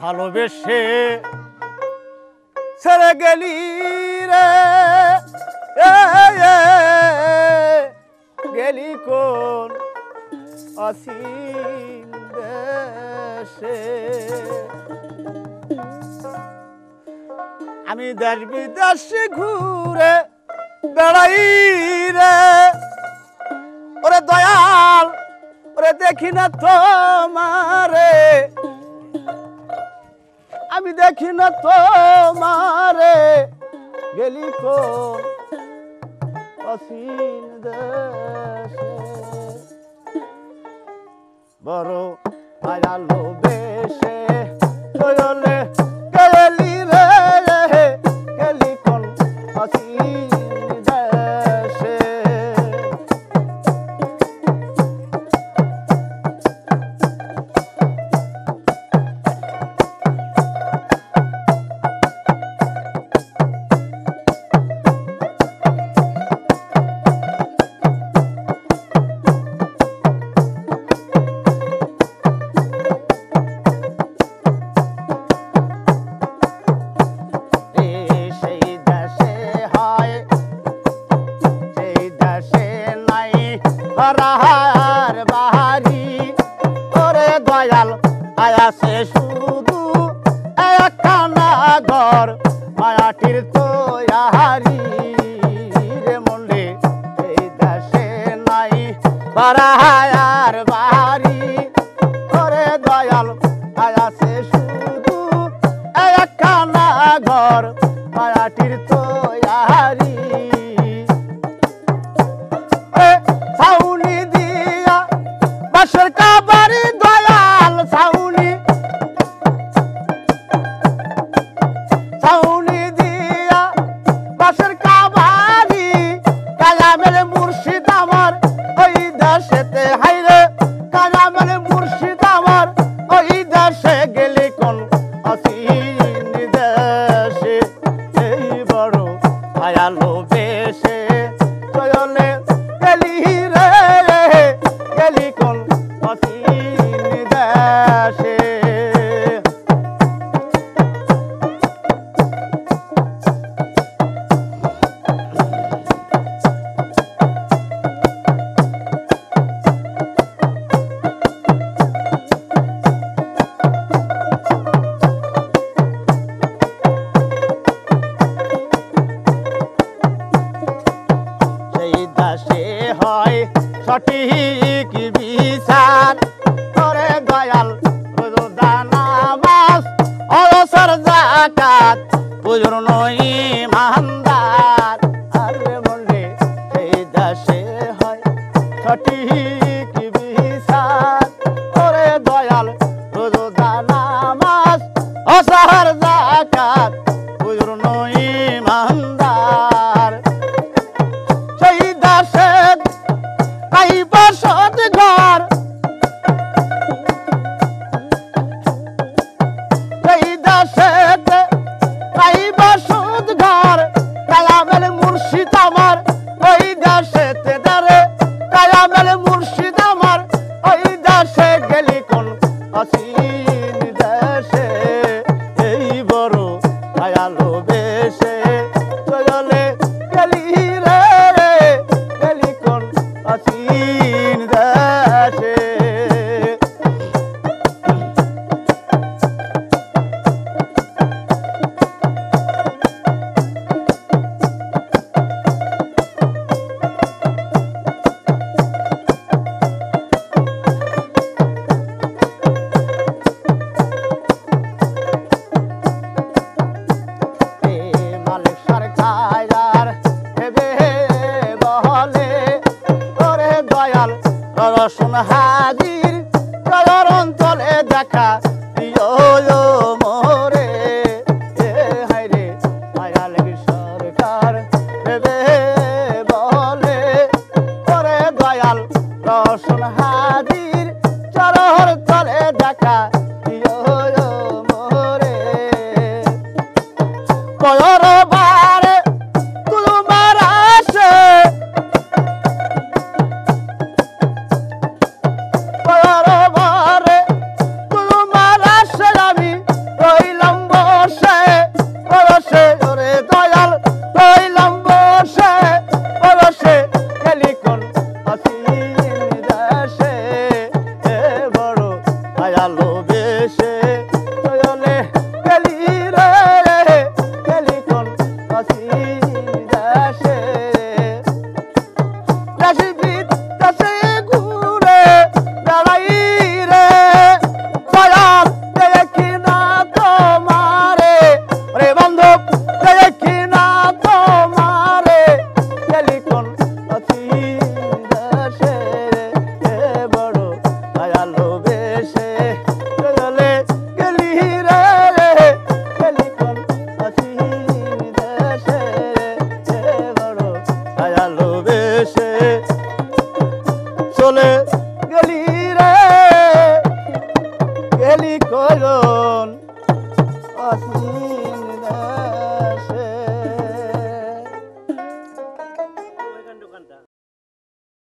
ভালোবেসে ছেড়ে গেলি রে। গেলি কোন অসীম দেশে? আমি দেশ বিদেশে ঘুরে বেড়াই রে। ওরে দয়াল, ওরে দেখি না তোমারে। দেখি না তোমারে গেলি কোন অসীন দেশে। বড় মায়ালো বেশে চলে হারার বাহারি ওরে দয়াল আয়াসে শুধু ঘর মায়াটির তো আহারি রে মন্ডে এই দেশে নাই হারার বাহারি সঠিক বিচার। করে দয়াল রোজা নামাজ অবসর জাকাত পুজোর নই কোন অসীম দেশে এই বড় আয়ালো বেশে। চলে রসুন হাজির চলর অঞ্চলে দেখা দিও মোরে। এ হাইরে দয়াল সরকার বলে ওরে দয়াল রসুন হাজির চলর চলে দেখা দিও মোরে। কয়র করো